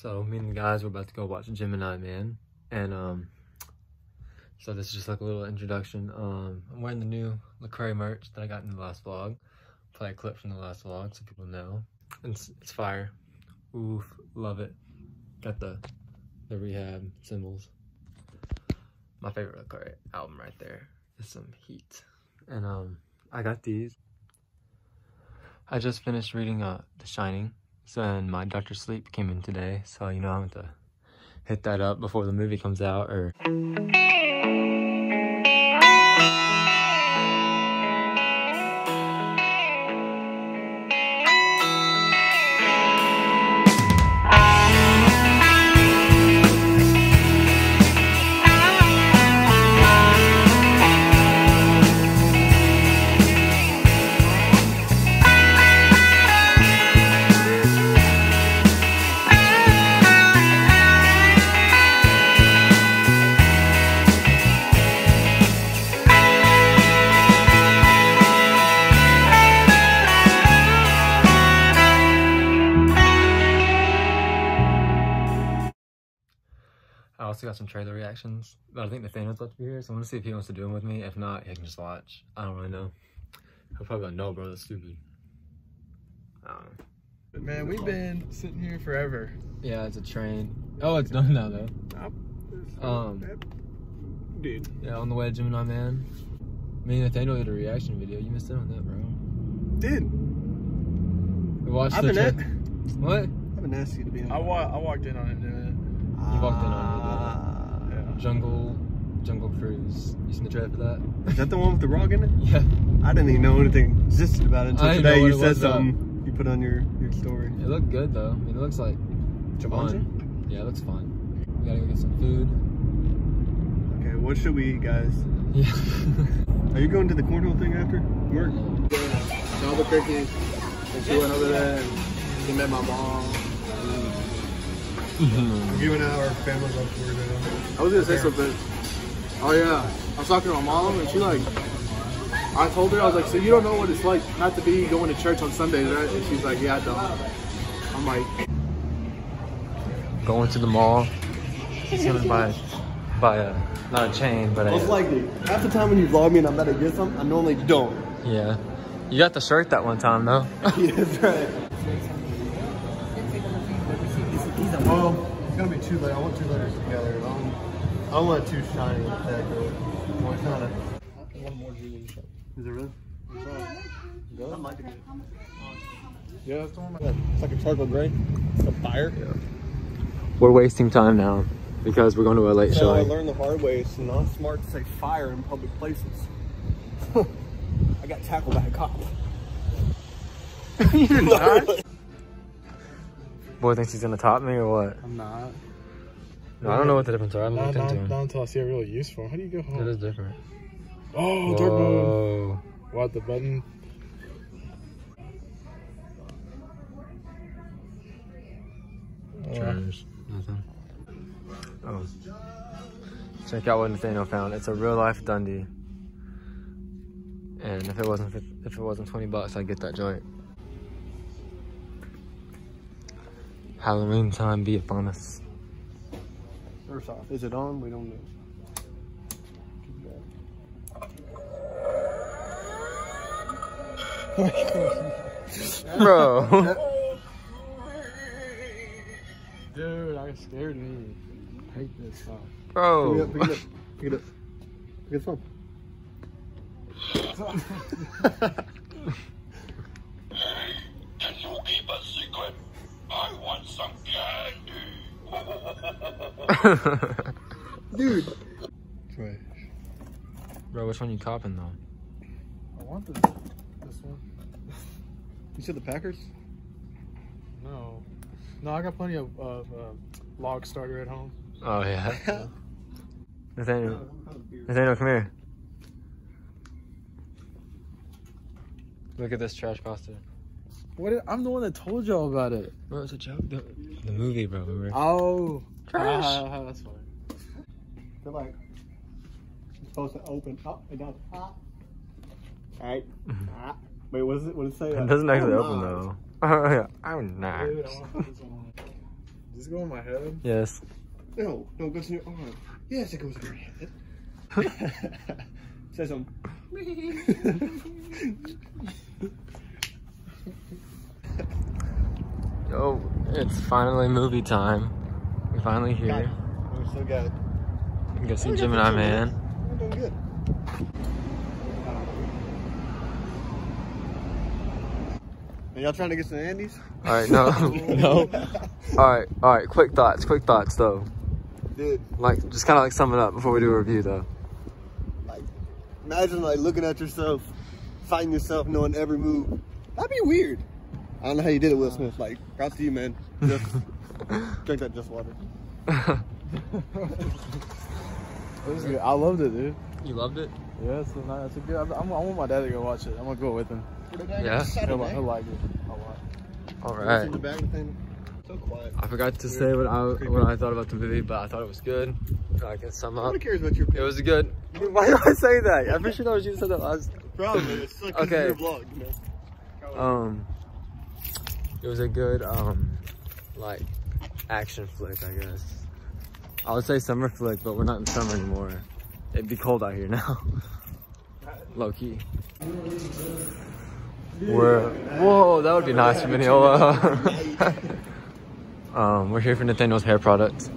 So me and the guys were about to go watch Gemini Man, and um, so this is just like a little introduction. Um, I'm wearing the new Lecrae merch that I got in the last vlog. Play a clip from the last vlog so people know. And it's, it's fire. Oof, love it. Got the the rehab symbols. My favorite Lecrae album right there is some heat. And um, I got these. I just finished reading uh The Shining. So and my Doctor Sleep came in today, so you know I'm going to hit that up before the movie comes out or also got some trailer reactions, but I think Natanael's about to be here, so I want to see if he wants to do them with me. If not, he can just watch. I don't really know. He'll probably go, no, bro, that's stupid. I don't know. Man, we've been sitting here forever. Yeah, it's a train. Oh, it's done now, though. Um, Dude. yeah, on the way to Gemini Man. Me and Natanael did a reaction video. You missed out on that, bro. Dude, We watched I've the been at, What? I've been asking you to be on. I, wa- I walked in on him doing You walked in on it. Yeah. Jungle, Jungle Cruise. You seen the trailer for that? Is that the one with the rock in it? Yeah. I didn't even know anything existed about it until I didn't know today. what You it said was about. something. You put on your, your story. It looked good, though. I mean, it looks like Jumanji? fun. Yeah, it looks fun. We gotta go get some food. Okay, what should we eat, guys? Yeah. Are you going to the cornhole thing after work? Albuquerque, and she went over there and she met my mom. We're giving out our family love for now. I was gonna say something. Oh yeah, I was talking to my mom and she like, I told her I was like, so you don't know what it's like not to be going to church on Sundays, right? And she's like, yeah, I don't. I'm like, Going to the mall. He's gonna buy, buy a, not a chain, but Most a, likely, half the time when you vlog me and I'm about to get something, I normally don't. yeah. You got the shirt that one time, though. yeah, that's right. Well, it's gonna be two layers. I want two layers together. I don't, I don't want it too shiny like that. It's not a. one more shot. Is it really? Go. I'd like it. Yeah, that's the one. It's like a charcoal gray. It's a fire. We're wasting time now because we're going to a late So I learned the hard way. It's not smart to say fire in public places. I got tackled by a cop. Boy thinks he's gonna top me or what? I'm not. No, I don't know what the difference are. I haven't Not, not, into not until I see it really useful. How do you go home? is different. Oh, dark mode. What, the button? Trash. Nothing. Oh. Check out what Natanael found. It's a real life Dundee. And if it wasn't if it wasn't 20 bucks, I'd get that joint. Halloween time be upon us. First off, is it on? We don't know. Bro. Dude, that scared me. I hate this song. Bro. Pick it Bro. up, pick it up, pick it up. Pick it up. Can you keep a secret? I want some candy. Dude. Trash. Bro, which one you copping though? I want this, this one. You said the Packers? No. No, I got plenty of, of uh, log starter at home. Oh yeah. Natanael. Natanael, come here. Look at this trash pasta. What? Is, I'm the one that told y'all about it. Bro, it's a joke. The, the movie, bro. Remember? Oh. Trash. Ah, that's fine. They're like, it's supposed to open up and down. Ah. Alright. Ah. Wait, what is it? What does it say? It doesn't actually Oh, open my. though. Oh yeah, I'm not. Dude, I want to put this one on. Does it go in my head? Yes. No, no, it goes in your arm. Yes, it goes in your head. Say something. Yo, it's finally movie time. We're finally here. We're so good. Go see Gemini Man. We're doing good. Are y'all trying to get some Andes? All right, no, no. All right, all right. Quick thoughts. Quick thoughts, though. Dude, Like, just kind of like sum it up before we do a review, though. like, imagine like looking at yourself, fighting yourself, knowing every move. That'd be weird. I don't know how you did it, Will Smith. Like, props to you, man. Just drink that just water. It was good. I loved it, dude. you loved it? Yeah, it's a, nice- it's a good. I'm, I'm, I want my dad to go watch it. I'm gonna go with him. Yeah? He'll, he'll like it a lot. All Right. right. In the back of the thing. So quiet. I forgot to say what I what I thought about the movie, but I thought it was good. I can sum up. Nobody cares about your It was good. Why did I say that? I'm pretty sure that was you who said that last. Probably. It's like Okay. your vlog, you know. Um, it was a good um, like action flick, I guess. I would say summer flick, but we're not in summer anymore. It'd be cold out here now. Low key. We're whoa, that would be nice for Mineola. um, we're here for Natanael's hair products.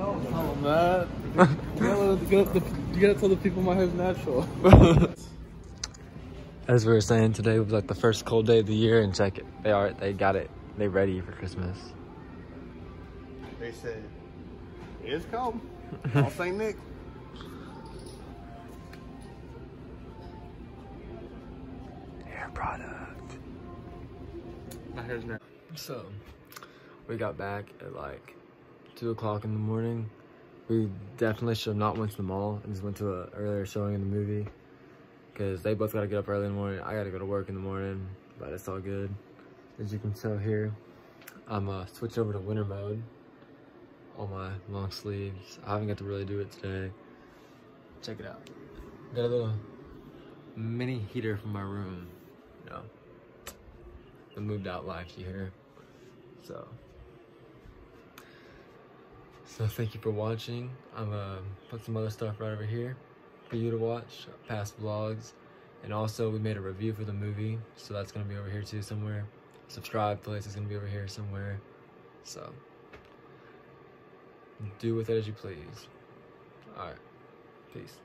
Oh, man. you, gotta, you gotta- you gotta tell the people my hair's natural. As we were saying, today was like the first cold day of the year, and check it. They are, they got it. They ready for Christmas. They said, it's cold. All St. Nick. Hair product. my hair's natural. So, we got back at like two o'clock in the morning. We definitely should have not went to the mall and just went to an earlier showing in the movie because they both got to get up early in the morning. I got to go to work in the morning, but it's all good. As you can tell here, I'm uh, switched over to winter mode on my long sleeves. I haven't got to really do it today. Check it out. Got a little mini heater from my room. You know, the moved out life you. So, so thank you for watching. I'm gonna put some other stuff right over here for you to watch, past vlogs, and also we made a review for the movie, so that's gonna be over here too somewhere. Subscribe place is gonna be over here somewhere. So, do with it as you please. All right, peace.